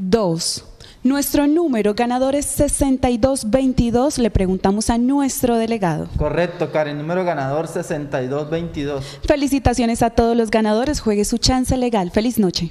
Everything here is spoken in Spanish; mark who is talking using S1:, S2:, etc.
S1: 2. Nuestro número ganador es 6222. Le preguntamos a nuestro delegado.
S2: Correcto, Karen. Número ganador 6222.
S1: Felicitaciones a todos los ganadores. Juegue su chance legal. Feliz noche.